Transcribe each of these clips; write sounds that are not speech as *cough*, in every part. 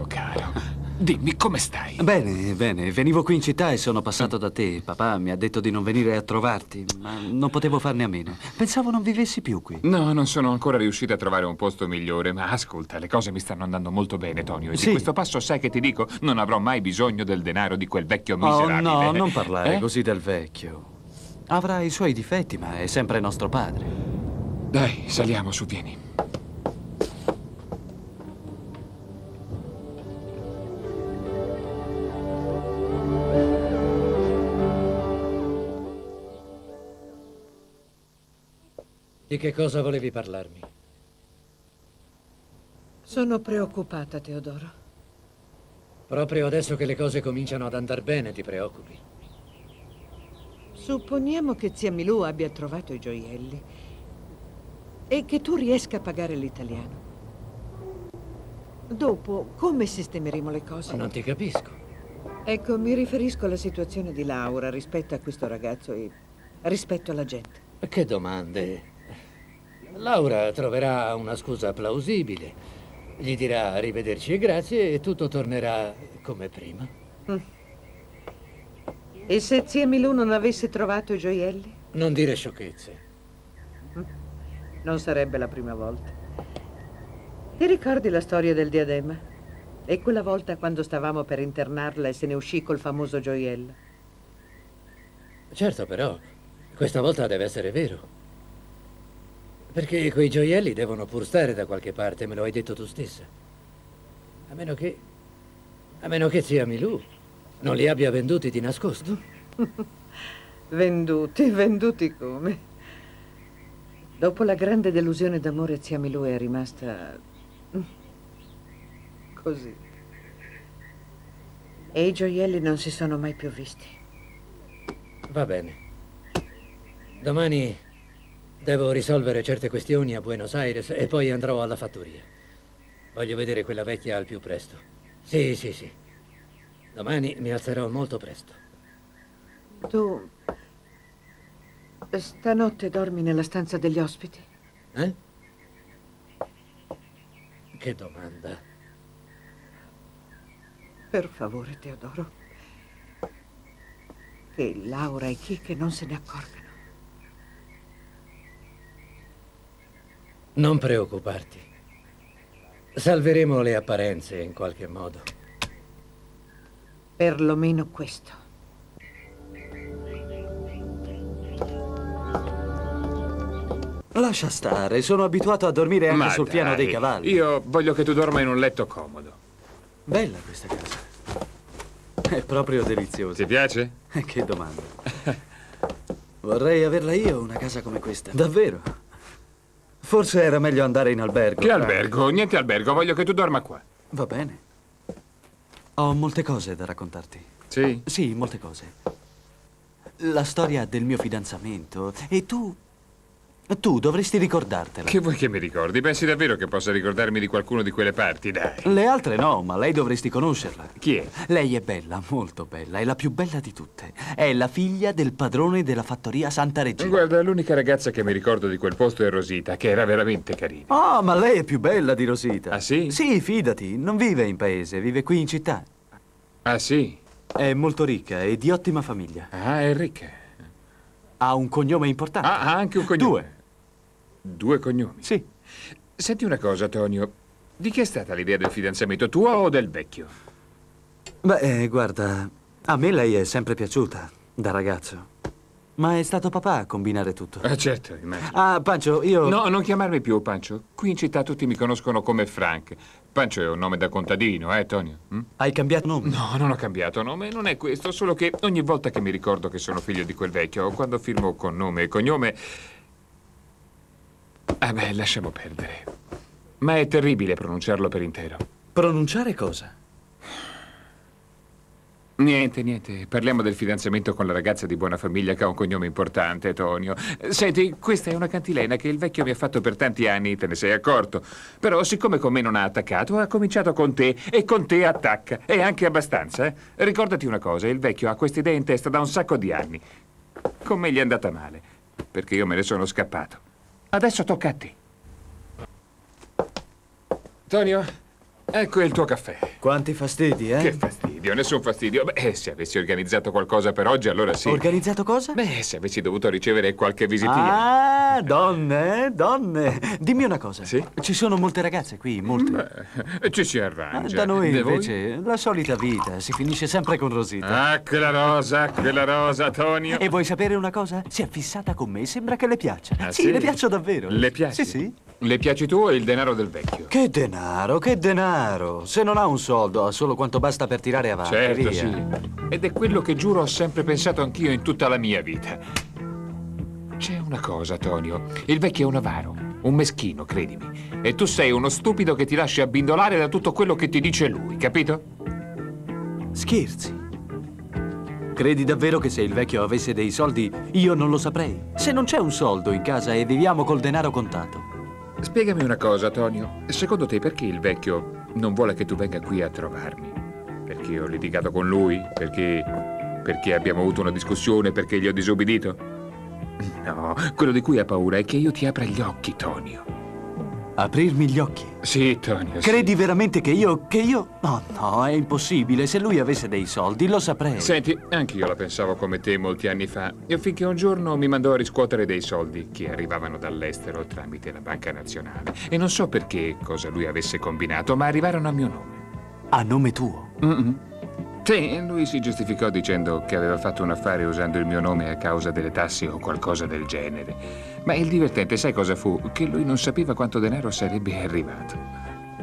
mio caro. Dimmi, come stai? Bene, bene. Venivo qui in città e sono passato da te. Papà mi ha detto di non venire a trovarti, ma non potevo farne a meno. Pensavo non vivessi più qui. No, non sono ancora riuscito a trovare un posto migliore, ma ascolta, le cose mi stanno andando molto bene, Tonio. E Sì. di questo passo sai che ti dico? Non avrò mai bisogno del denaro di quel vecchio Oh, miserabile. no, non parlare Eh? così del vecchio. Avrà i suoi difetti, ma è sempre nostro padre. Dai, saliamo su, vieni. Di che cosa volevi parlarmi? Sono preoccupata, Teodoro. Proprio adesso che le cose cominciano ad andare bene ti preoccupi. Supponiamo che zia Milù abbia trovato i gioielli e che tu riesca a pagare l'italiano. Dopo, come sistemeremo le cose? Non ti capisco. Ecco, mi riferisco alla situazione di Laura rispetto a questo ragazzo e rispetto alla gente. Che domande. Laura troverà una scusa plausibile. Gli dirà arrivederci e grazie e tutto tornerà come prima. E se zia Milù non avesse trovato i gioielli? Non dire sciocchezze. Non sarebbe la prima volta. Ti ricordi la storia del diadema? E quella volta quando stavamo per internarla e se ne uscì col famoso gioiello? Certo, però, questa volta deve essere vero. Perché quei gioielli devono pur stare da qualche parte, me lo hai detto tu stessa. A meno che... A meno che zia Milù non li abbia venduti di nascosto. *laughs* Venduti, venduti come? Dopo la grande delusione d'amore, zia Milù è rimasta così. E i gioielli non si sono mai più visti. Va bene. Domani devo risolvere certe questioni a Buenos Aires e poi andrò alla fattoria. Voglio vedere quella vecchia al più presto. Sì, sì, sì. Domani mi alzerò molto presto. Tu stanotte dormi nella stanza degli ospiti? Eh? Che domanda. Per favore, Teodoro. Che Laura e Kike non se ne accorgano. Non preoccuparti. Salveremo le apparenze in qualche modo. Perlomeno questo. Lascia stare, sono abituato a dormire anche Ma sul piano dai, dei cavalli. Io voglio che tu dorma in un letto comodo. Bella questa casa. È proprio deliziosa. Ti piace? Che domanda. Vorrei averla io una casa come questa. Davvero? Forse era meglio andare in albergo. Che albergo? Niente albergo, voglio che tu dorma qua. Va bene. Ho molte cose da raccontarti. Sì? Sì, molte cose. La storia del mio fidanzamento. E tu... Tu dovresti ricordartela. Che vuoi che mi ricordi? Pensi davvero che possa ricordarmi di qualcuno di quelle parti? Dai. Le altre no, ma lei dovresti conoscerla. Chi è? Lei è bella, molto bella, è la più bella di tutte. È la figlia del padrone della fattoria Santa Regina. Guarda, l'unica ragazza che mi ricordo di quel posto è Rosita, che era veramente carina. Oh, ma lei è più bella di Rosita. Ah, sì? Sì, fidati, non vive in paese, vive qui in città. Ah, sì? È molto ricca e di ottima famiglia. Ah, è ricca. Ha un cognome importante. Ah, ha anche un cognome. Due. Due cognomi. Sì. Senti una cosa, Tonio. Di chi è stata l'idea del fidanzamento, tua o del vecchio? Beh, eh, guarda, a me lei è sempre piaciuta, da ragazzo. Ma è stato papà a combinare tutto. Ah, certo, immagino. Ah, Pancio, io... No, non chiamarmi più Pancio. Qui in città tutti mi conoscono come Frank. Pancio è un nome da contadino, eh, Tonio? Hm? Hai cambiato nome? No, non ho cambiato nome, non è questo, solo che ogni volta che mi ricordo che sono figlio di quel vecchio, o quando firmo con nome e cognome... Ah beh, lasciamo perdere. Ma è terribile pronunciarlo per intero. Pronunciare cosa? Niente, niente. Parliamo del fidanzamento con la ragazza di buona famiglia che ha un cognome importante, Tonio. Eh, Senti, questa è una cantilena che il vecchio mi ha fatto per tanti anni, te ne sei accorto. Però, siccome con me non ha attaccato, ha cominciato con te e con te attacca. E anche abbastanza, eh? Ricordati una cosa, il vecchio ha queste idee in testa da un sacco di anni. Con me gli è andata male, perché io me ne sono scappato. Adesso tocca a te. Tonio, Ecco il tuo caffè. Quanti fastidi, eh? Che fastidio, nessun fastidio. Beh, se avessi organizzato qualcosa per oggi, allora sì. Organizzato cosa? Beh, se avessi dovuto ricevere qualche visitina. Ah, donne, donne. Dimmi una cosa. Sì? Ci sono molte ragazze qui, molte. Beh, ci si arrangia. Da noi voi? invece la solita vita, si finisce sempre con Rosita. Ah, quella rosa, quella rosa, Tonio. E vuoi sapere una cosa? Si è fissata con me, sembra che le piaccia. Ah, sì, sì? le piaccio davvero. Le piaci? Sì, sì. Le piaci tu e il denaro del vecchio? Che denaro, che denaro. Se non ha un soldo, ha solo quanto basta per tirare avanti. Certo, via. sì. Ed è quello che giuro ho sempre pensato anch'io in tutta la mia vita. C'è una cosa, Tonio. Il vecchio è un avaro, un meschino, credimi. E tu sei uno stupido che ti lascia abbindolare da tutto quello che ti dice lui, capito? Scherzi. Credi davvero che se il vecchio avesse dei soldi io non lo saprei? Se non c'è un soldo in casa e viviamo col denaro contato. Spiegami una cosa, Tonio. Secondo te perché il vecchio non vuole che tu venga qui a trovarmi? Perché ho litigato con lui? Perché. perché abbiamo avuto una discussione? Perché gli ho disobbedito? No, quello di cui ha paura è che io ti apra gli occhi, Tonio. Aprirmi gli occhi. Sì, Tonio. sì. Credi veramente che io. che io. No, no, è impossibile. Se lui avesse dei soldi, lo saprei. Senti, anch'io la pensavo come te molti anni fa, e finché un giorno mi mandò a riscuotere dei soldi che arrivavano dall'estero tramite la Banca Nazionale. E non so perché cosa lui avesse combinato, ma arrivarono a mio nome. A nome tuo. Mm-mm. Sì, lui si giustificò dicendo che aveva fatto un affare usando il mio nome a causa delle tasse o qualcosa del genere. Ma il divertente, sai cosa fu? Che lui non sapeva quanto denaro sarebbe arrivato.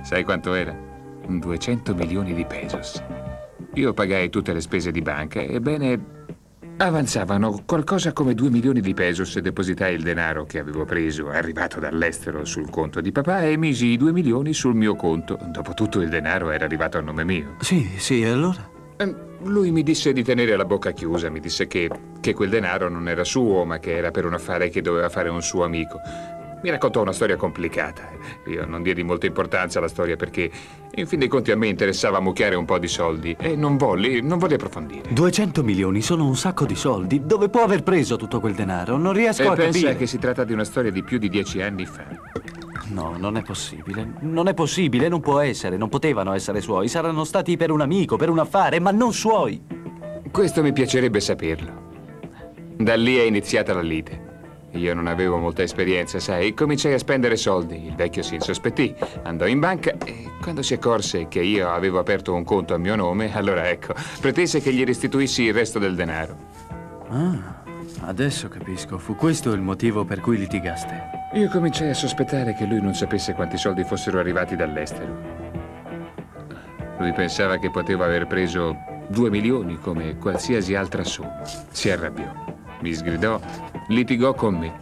Sai quanto era? 200 milioni di pesos. Io pagai tutte le spese di banca, ebbene, avanzavano qualcosa come 2 milioni di pesos e depositai il denaro che avevo preso, arrivato dall'estero, sul conto di papà e misi i 2 milioni sul mio conto. Dopotutto il denaro era arrivato a nome mio. Sì, sì, allora? Ehm, Lui mi disse di tenere la bocca chiusa, mi disse che, che quel denaro non era suo, ma che era per un affare che doveva fare un suo amico. Mi raccontò una storia complicata. Io non diedi molta importanza alla storia perché, in fin dei conti, a me interessava mucchiare un po' di soldi e non volli, non volli approfondire. 200 milioni sono un sacco di soldi. Dove può aver preso tutto quel denaro? Non riesco E a pensa capire. che si tratta di una storia di più di dieci anni fa. No, non è possibile. Non è possibile, non può essere. Non potevano essere suoi. Saranno stati per un amico, per un affare, ma non suoi. Questo mi piacerebbe saperlo. Da lì è iniziata la lite. Io non avevo molta esperienza, sai, cominciai a spendere soldi. Il vecchio si insospettì, andò in banca e quando si accorse che io avevo aperto un conto a mio nome, allora ecco, pretese che gli restituissi il resto del denaro. Ah, adesso capisco. Fu questo il motivo per cui litigaste. Io cominciai a sospettare che lui non sapesse quanti soldi fossero arrivati dall'estero. Lui pensava che poteva aver preso due milioni come qualsiasi altra somma. Si arrabbiò, mi sgridò, litigò con me.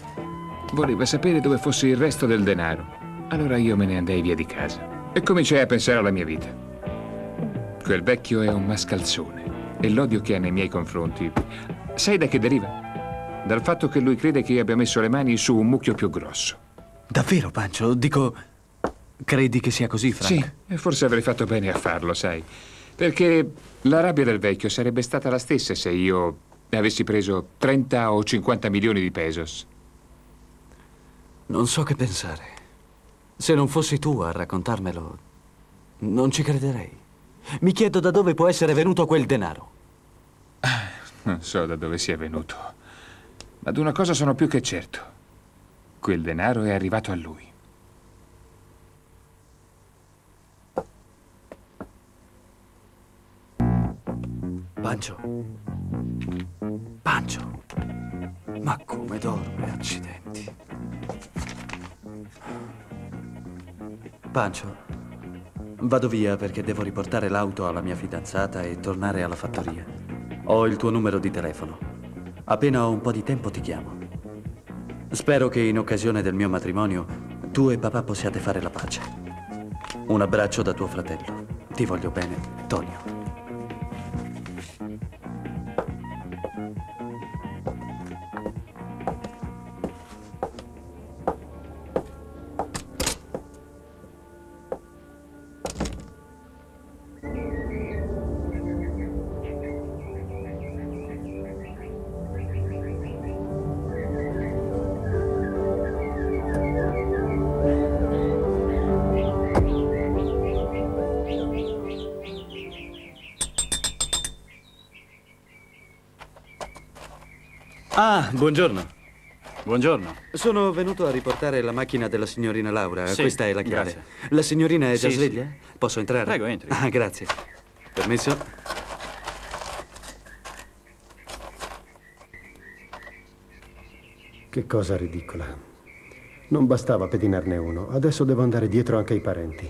Voleva sapere dove fosse il resto del denaro. Allora io me ne andai via di casa e cominciai a pensare alla mia vita. Quel vecchio è un mascalzone e l'odio che ha nei miei confronti, sai da che deriva? Dal fatto che lui crede che io abbia messo le mani su un mucchio più grosso. Davvero, Pancio? Dico. Credi che sia così, Frank? Sì, forse avrei fatto bene a farlo, sai. Perché la rabbia del vecchio sarebbe stata la stessa se io avessi preso 30 o 50 milioni di pesos. Non so che pensare. Se non fossi tu a raccontarmelo, non ci crederei. Mi chiedo da dove può essere venuto quel denaro. Non so da dove sia venuto. Ma di una cosa sono più che certo. Quel denaro è arrivato a lui. Pancio. Pancio. Ma come dorme, accidenti. Pancio, vado via perché devo riportare l'auto alla mia fidanzata e tornare alla fattoria. Ho il tuo numero di telefono. Appena ho un po' di tempo ti chiamo. Spero che in occasione del mio matrimonio tu e papà possiate fare la pace. Un abbraccio da tuo fratello. Ti voglio bene, Tonio. Ah, buongiorno. Buongiorno. Sono venuto a riportare la macchina della signorina Laura. Sì, Questa è la chiave. grazie. La signorina è già Sì, sveglia? Posso entrare? Prego, entri. Ah, grazie. Permesso? Che cosa ridicola. Non bastava pedinarne uno, adesso devo andare dietro anche ai parenti.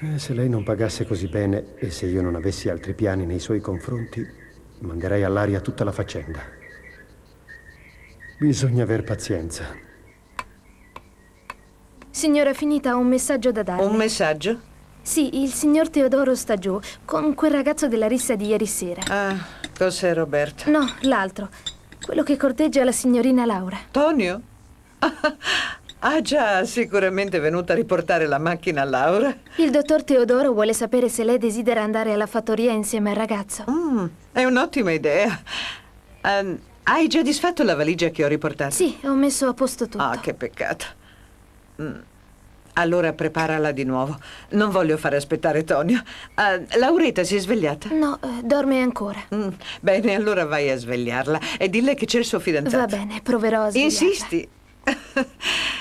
Eh, se lei non pagasse così bene e se io non avessi altri piani nei suoi confronti, manderei all'aria tutta la faccenda. Bisogna aver pazienza. Signora Finita, ho un messaggio da darle. Un messaggio? Sì, il signor Teodoro sta giù, con quel ragazzo della rissa di ieri sera. Ah, cos'è Roberto? No, l'altro. Quello che corteggia la signorina Laura. Tonio? *laughs* Ah già, sicuramente è venuta a riportare la macchina a Laura. Il dottor Teodoro vuole sapere se lei desidera andare alla fattoria insieme al ragazzo. Mm, è un'ottima idea. Ehm, hai già disfatto la valigia che ho riportato? Sì, ho messo a posto tutto. Ah, che peccato. Mm. Allora preparala di nuovo. Non voglio fare aspettare Tonio. Ah, Lauretta si è svegliata? No, eh, dorme ancora. Mm, Bene, allora vai a svegliarla e dille che c'è il suo fidanzato. Va bene, proverò a svegliarla. Insisti. *laughs*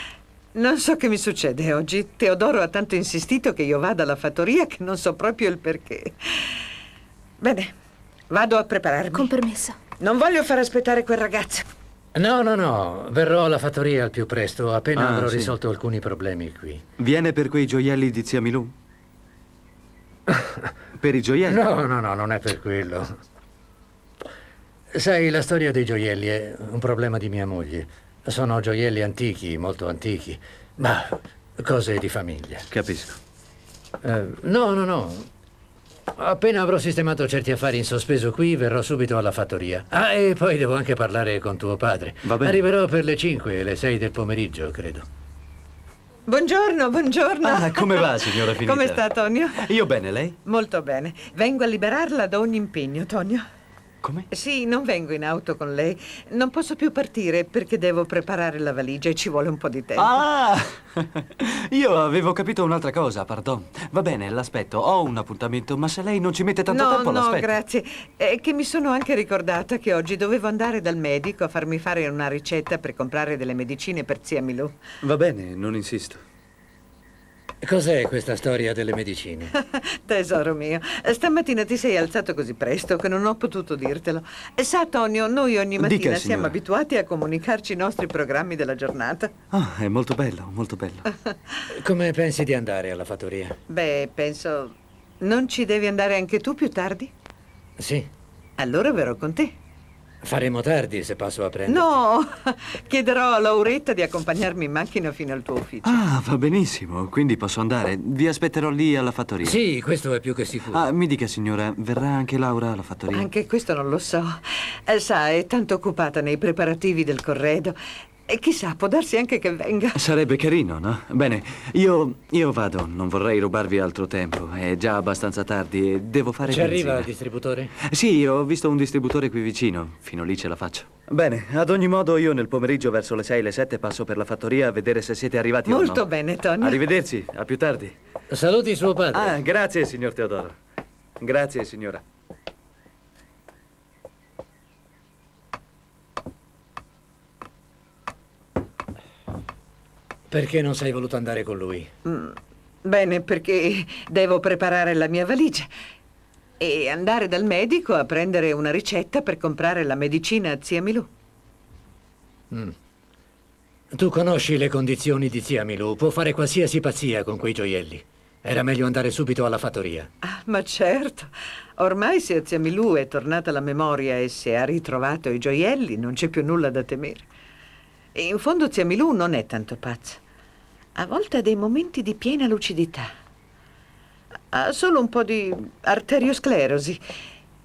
non so che mi succede oggi. Teodoro ha tanto insistito che io vada alla fattoria che non so proprio il perché. Bene, vado a prepararmi. Con permesso. Non voglio far aspettare quel ragazzo. No, no, no, verrò alla fattoria al più presto, appena Ah, avrò sì. risolto alcuni problemi qui. Viene per quei gioielli di zia Milù? *laughs* per i gioielli? No, no, no, non è per quello. Sai, la storia dei gioielli è un problema di mia moglie. Sono gioielli antichi, molto antichi, ma cose di famiglia. Capisco. Eh, no, no, no. Appena avrò sistemato certi affari in sospeso qui, verrò subito alla fattoria. Ah, e poi devo anche parlare con tuo padre. Va bene. Arriverò per le 5 e le 6 del pomeriggio, credo. Buongiorno, buongiorno. Ah, come va, signora *laughs* Finita? Come sta, Tonio? Io bene, lei? Molto bene. Vengo a liberarla da ogni impegno, Tonio. Come? Sì, non vengo in auto con lei. Non posso più partire perché devo preparare la valigia e ci vuole un po' di tempo. Ah! *laughs* Io avevo capito un'altra cosa, pardon. Va bene, l'aspetto. Ho un appuntamento, ma se lei non ci mette tanto no, tempo, no, l'aspetto. grazie. È che mi sono anche ricordata che oggi dovevo andare dal medico a farmi fare una ricetta per comprare delle medicine per zia Milù. Va bene, non insisto. Cos'è questa storia delle medicine? *laughs* Tesoro mio, stamattina ti sei alzato così presto che non ho potuto dirtelo. Sa, Tonio, noi ogni mattina Dica, siamo signora. abituati a comunicarci i nostri programmi della giornata. Ah, è molto bello, molto bello. *laughs* Come pensi di andare alla fattoria? Beh, penso... Non ci devi andare anche tu più tardi? Sì, Allora verrò con te. Faremo tardi se passo a prendere. No, *laughs* chiederò a Lauretta di accompagnarmi in macchina fino al tuo ufficio. Ah, va benissimo, quindi posso andare. Vi aspetterò lì alla fattoria. Sì, questo è più che sicuro. Ah, mi dica, signora, verrà anche Laura alla fattoria? Anche questo non lo so. Eh, sa, è tanto occupata nei preparativi del corredo. E chissà, può darsi anche che venga. Sarebbe carino, no? Bene, io, io vado, non vorrei rubarvi altro tempo. È già abbastanza tardi e devo fare Ci arriva benzina. il distributore? Sì, ho visto un distributore qui vicino. Fino lì ce la faccio. Bene, ad ogni modo io nel pomeriggio verso le 6 le 7 passo per la fattoria a vedere se siete arrivati o no. Molto bene, Tonio. Arrivederci, a più tardi. Saluti suo padre. Ah, grazie, signor Teodoro. Grazie, signora. Perché non sei voluto andare con lui? Bene, perché devo preparare la mia valigia e andare dal medico a prendere una ricetta per comprare la medicina a zia Milù. Tu conosci le condizioni di zia Milù, può fare qualsiasi pazzia con quei gioielli. Era meglio andare subito alla fattoria. Ah, ma certo. Ormai se a zia Milù è tornata la memoria e se ha ritrovato i gioielli, non c'è più nulla da temere. E in fondo zia Milù non è tanto pazza. A volte ha dei momenti di piena lucidità. Ha solo un po' di arteriosclerosi,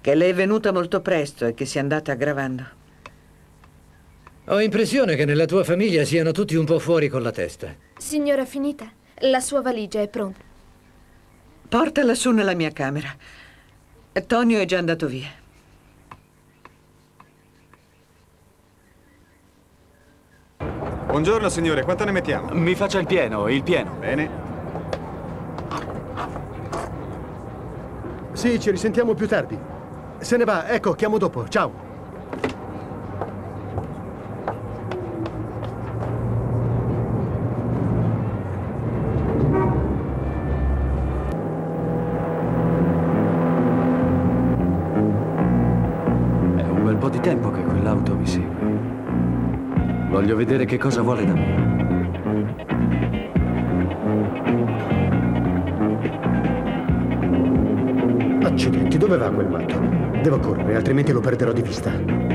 che le è venuta molto presto e che si è andata aggravando. Ho impressione che nella tua famiglia siano tutti un po' fuori con la testa. Signora Finita, la sua valigia è pronta. Portala su nella mia camera. Tonio è già andato via. Buongiorno, signore. Quanto ne mettiamo? Mi faccia il pieno, il pieno. Bene. Sì, ci risentiamo più tardi. Se ne va, ecco, chiamo dopo. Ciao. È un bel po' di tempo che quell'auto mi segue. Voglio vedere che cosa vuole da me. Accidenti, dove va quel matto? Devo correre, altrimenti lo perderò di vista.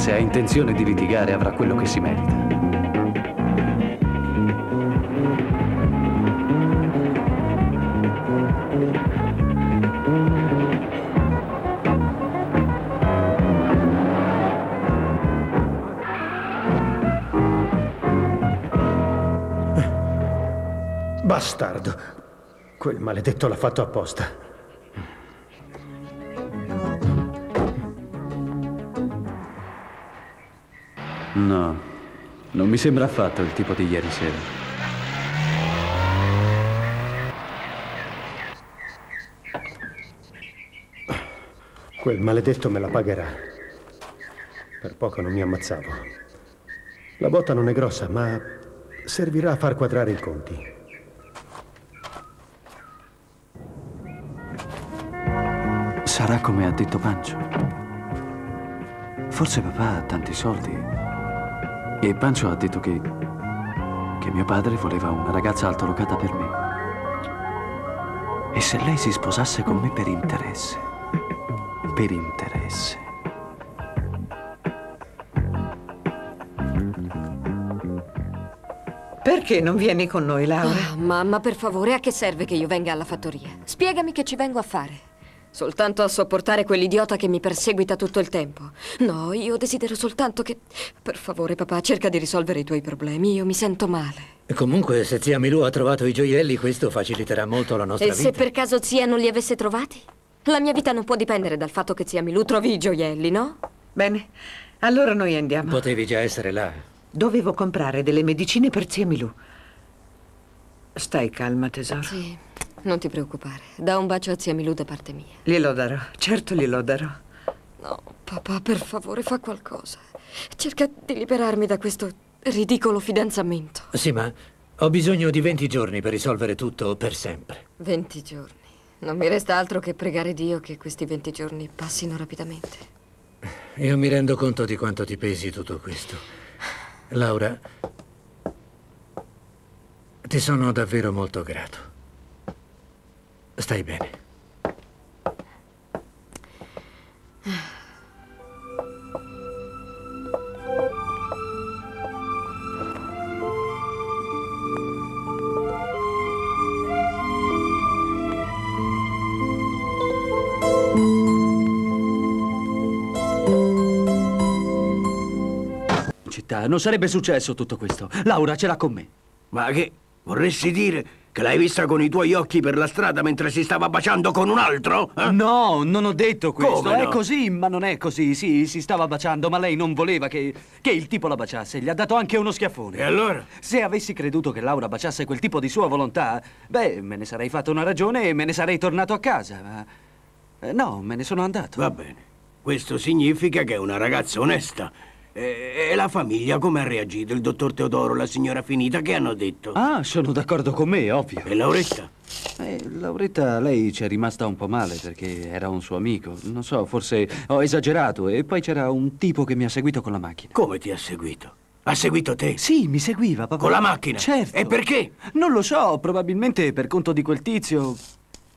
Se ha intenzione di litigare avrà quello che si merita. Bastardo. Quel maledetto l'ha fatto apposta. No, non mi sembra affatto il tipo di ieri sera. Quel maledetto me la pagherà. Per poco non mi ammazzavo. La botta non è grossa, ma servirà a far quadrare i conti. Sarà come ha detto Pancio. Forse papà ha tanti soldi. E Pancio ha detto che. che mio padre voleva una ragazza altolocata per me. E se lei si sposasse con me per interesse? Per interesse. Perché non vieni con noi, Laura? Ah, mamma, per favore, a che serve che io venga alla fattoria? Spiegami che ci vengo a fare. Soltanto a sopportare quell'idiota che mi perseguita tutto il tempo. No, io desidero soltanto che... Per favore, papà, cerca di risolvere i tuoi problemi. Io mi sento male. Comunque, se zia Milù ha trovato i gioielli, questo faciliterà molto la nostra E vita. se per caso zia non li avesse trovati? La mia vita non può dipendere dal fatto che zia Milù trovi i gioielli, no? Bene, allora noi andiamo. Potevi già essere là. Dovevo comprare delle medicine per zia Milù. Stai calma, tesoro. Sì, non ti preoccupare. Da un bacio a zia Milù da parte mia. Glielo darò, certo glielo darò. No, papà, per favore, fa qualcosa. Cerca di liberarmi da questo ridicolo fidanzamento. Sì, ma ho bisogno di 20 giorni per risolvere tutto per sempre. 20 giorni. Non mi resta altro che pregare Dio che questi 20 giorni passino rapidamente. Io mi rendo conto di quanto ti pesi tutto questo. Laura, ti sono davvero molto grato. Stai bene. Città non sarebbe successo tutto questo. Laura ce l'ha con me. Ma che vorresti dire che l'hai vista con i tuoi occhi per la strada mentre si stava baciando con un altro? eh? No, non ho detto questo. Come È no? così, ma non è così. Sì, si stava baciando, ma lei non voleva che, che il tipo la baciasse. Gli ha dato anche uno schiaffone. E allora? Se avessi creduto che Laura baciasse quel tipo di sua volontà, beh, me ne sarei fatto una ragione e me ne sarei tornato a casa. Ma... eh, No, me ne sono andato. Va bene. Questo significa che è una ragazza onesta. E, e la famiglia come ha reagito? Il dottor Teodoro, la signora Finita, che hanno detto? Ah, sono d'accordo con me, ovvio. E Lauretta? Eh, Lauretta, lei ci è rimasta un po' male perché era un suo amico. Non so, forse ho esagerato. E poi c'era un tipo che mi ha seguito con la macchina. Come ti ha seguito? Ha seguito te? Sì, mi seguiva, papà. Con la macchina? Certo. E perché? Non lo so, probabilmente per conto di quel tizio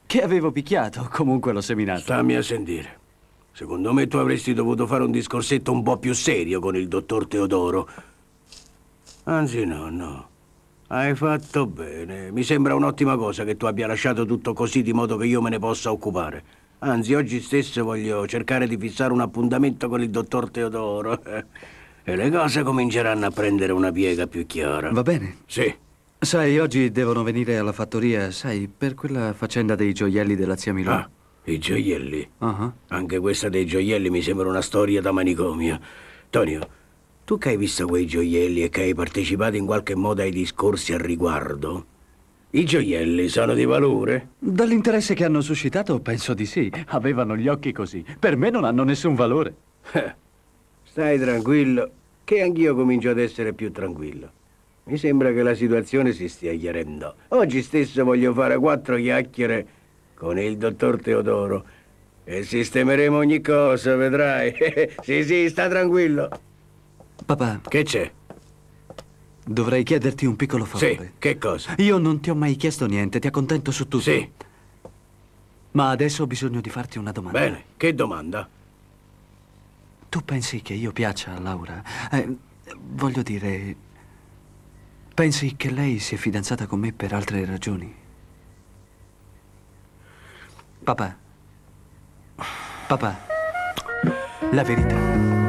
che avevo picchiato. Comunque l'ho seminato. Stammi a sentire. Secondo me tu avresti dovuto fare un discorsetto un po' più serio con il dottor Teodoro. Anzi, no, no. Hai fatto bene. Mi sembra un'ottima cosa che tu abbia lasciato tutto così di modo che io me ne possa occupare. Anzi, oggi stesso voglio cercare di fissare un appuntamento con il dottor Teodoro. *laughs* E le cose cominceranno a prendere una piega più chiara. Va bene. Sì. Sai, oggi devono venire alla fattoria, sai, per quella faccenda dei gioielli della zia Milò. Ah, i gioielli. Ah, Anche questa dei gioielli mi sembra una storia da manicomio. Tonio, tu che hai visto quei gioielli e che hai partecipato in qualche modo ai discorsi al riguardo, I gioielli sono di valore? Dall'interesse che hanno suscitato, penso di sì. Avevano gli occhi così. Per me non hanno nessun valore. Eh, Stai tranquillo, che anch'io comincio ad essere più tranquillo. Mi sembra che la situazione si stia chiarendo. Oggi stesso voglio fare quattro chiacchiere con il dottor Teodoro e sistemeremo ogni cosa, vedrai. *laughs* sì, sì, sta tranquillo. Papà, Che c'è? dovrei chiederti un piccolo Sì, favore. che cosa? Io non ti ho mai chiesto niente, ti accontento su tutto. Sì, Ma adesso ho bisogno di farti una domanda. bene, che domanda? Tu pensi che io piaccia a Laura? Eh, voglio dire, pensi che lei sia fidanzata con me per altre ragioni? Papà. Papà. La verità.